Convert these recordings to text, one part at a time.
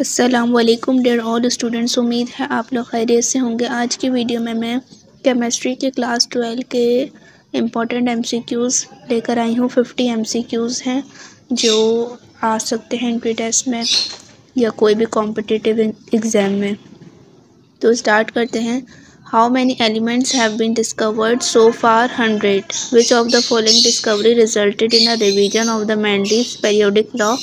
Aslam dare all students उम्मीद है आप लोग खैरियत से होंगे। आज की वीडियो में मैं केमिस्ट्री के क्लास ट्वेल्व के इम्पोर्टेंट एमसीक्यूज़ लेकर आई हूँ। फिफ्टी एमसीक्यूज़ हैं जो आ सकते हैं एंट्री टेस्ट में या कोई भी कॉम्पिटिटिव एग्ज़ाम में। तो स्टार्ट करते हैं। How many elements have been discovered so far hundred which of the following discovery resulted in a revision of the Mendeleev's periodic law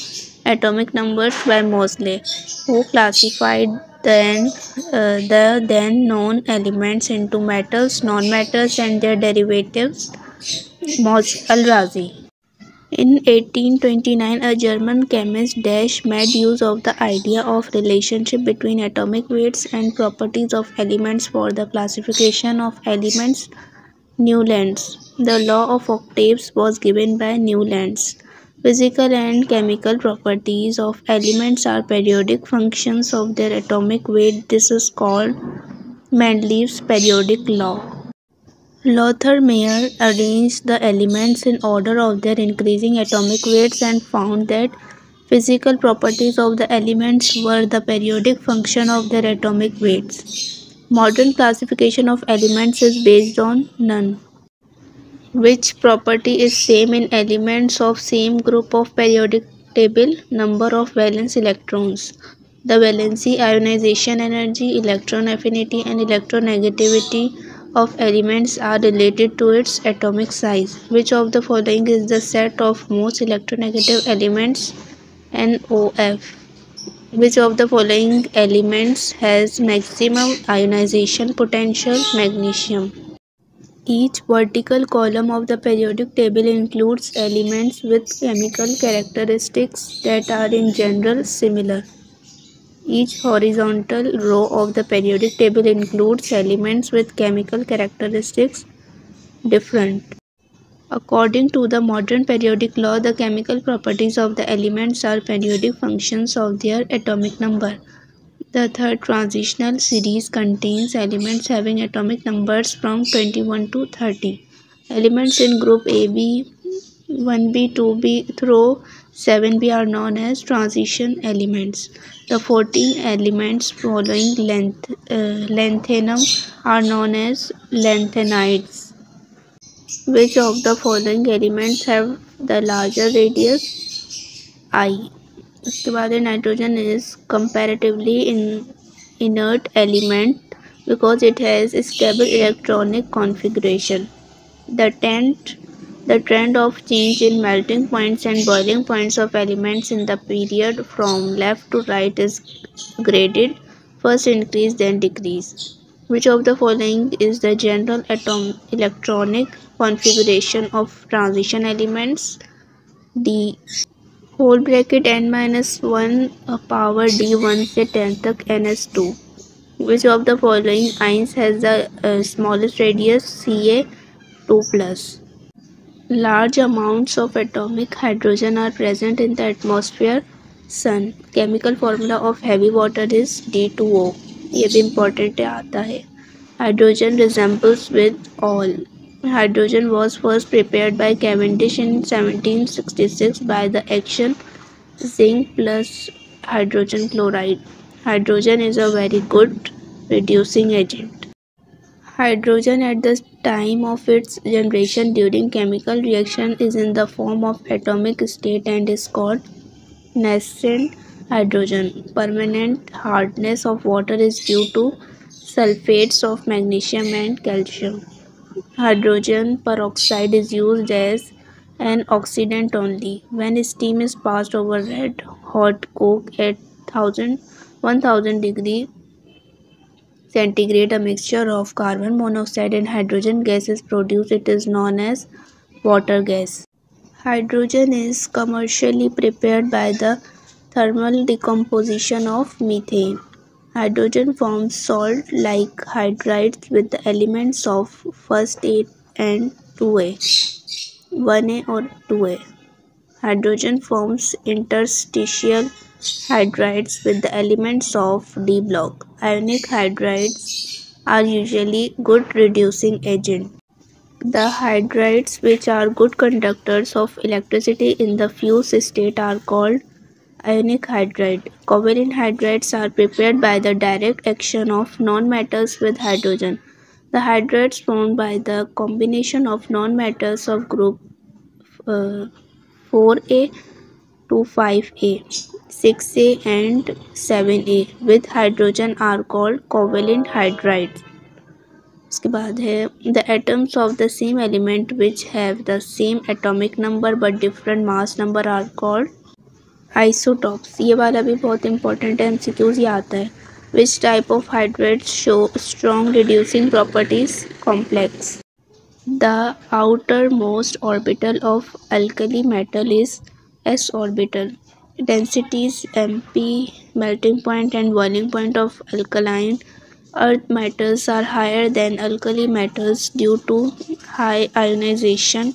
atomic numbers by Moseley, who classified then uh, the then known elements into metals, non-metals and their derivatives. Al-Razi. In 1829, a German chemist Dash made use of the idea of relationship between atomic weights and properties of elements for the classification of elements Newlands. The law of octaves was given by Newlands. Physical and chemical properties of elements are periodic functions of their atomic weight. This is called Mendeleev's periodic law. Lothar Meyer arranged the elements in order of their increasing atomic weights and found that physical properties of the elements were the periodic function of their atomic weights. Modern classification of elements is based on none which property is same in elements of same group of periodic table? Number of valence electrons. The valency ionization energy electron affinity and electronegativity of elements are related to its atomic size. Which of the following is the set of most electronegative elements? NOF which of the following elements has maximum ionization potential? Magnesium each vertical column of the periodic table includes elements with chemical characteristics that are in general similar. Each horizontal row of the periodic table includes elements with chemical characteristics different. According to the modern periodic law, the chemical properties of the elements are periodic functions of their atomic number. The third transitional series contains elements having atomic numbers from 21 to 30. Elements in group AB, 1B, 2B through 7B are known as transition elements. The 14 elements following length, uh, lanthanum are known as lanthanides. Which of the following elements have the larger radius? I. उसके बाद nitrogen is comparatively in inert element because it has a stable electronic configuration. The tent the trend of change in melting points and boiling points of elements in the period from left to right is graded first increase then decrease which of the following is the general atom electronic configuration of transition elements d whole bracket N minus one power D one से ten तक N S two which of the following ions has the smallest radius C A two plus large amounts of atomic hydrogen are present in the atmosphere sun chemical formula of heavy water is D two O ये भी important आता है. Hydrogen resembles with all Hydrogen was first prepared by Cavendish in 1766 by the action zinc plus hydrogen chloride. Hydrogen is a very good reducing agent. Hydrogen at the time of its generation during chemical reaction is in the form of atomic state and is called nascent hydrogen. Permanent hardness of water is due to sulfates of magnesium and calcium. Hydrogen peroxide is used as an oxidant only. When steam is passed over red hot coke at 1000 1000 degree centigrade, a mixture of carbon monoxide and hydrogen gas is produced. It is known as water gas. Hydrogen is commercially prepared by the thermal decomposition of methane. Hydrogen forms salt-like hydrides with the elements of first A and 2A, 1A or 2A. Hydrogen forms interstitial hydrides with the elements of D block. Ionic hydrides are usually good reducing agent. The hydrides which are good conductors of electricity in the fused state are called ionic hydride. Covalent hydrides are prepared by the direct action of nonmetals with hydrogen. The hydrides formed by the combination of nonmetals of group uh, 4A to 5A, 6A and 7A with hydrogen are called covalent hydrides. उसके बाद है the atoms of the same element which have the same atomic number but different mass number are called isotopes, ये वाला भी बहुत important है MCQs ये आता है। Which type of hydrate show strong reducing properties complex the outermost orbital of alkali metal is S orbital densities M P melting point and boiling point of alkaline earth metals are higher than alkali metals due to high ionisation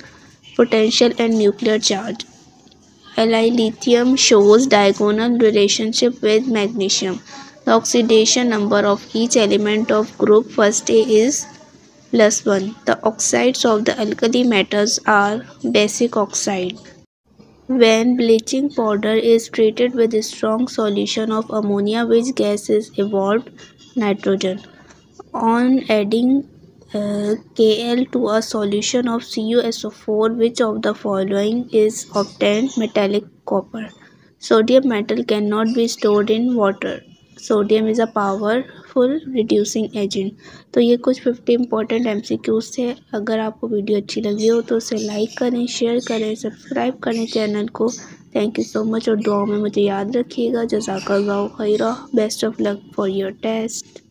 potential and nuclear charge Li lithium shows diagonal relationship with magnesium. The oxidation number of each element of group first A is plus 1. The oxides of the alkali metals are basic oxide. When bleaching powder is treated with a strong solution of ammonia which gas is evolved nitrogen. On adding K L to a solution of C U S O four which of the following is obtained metallic copper sodium metal can not be stored in water sodium is a powerful reducing agent तो ये कुछ fifty important M C Qs थे। अगर आपको video अच्छी लगी हो तो उसे लाइक करें शेयर करें सब्सक्राइब करें चैनल को। थैंक यू सो मच और दुआ में मुझे याद रखिएगा। जजाक गाओ Khaira best of luck for your test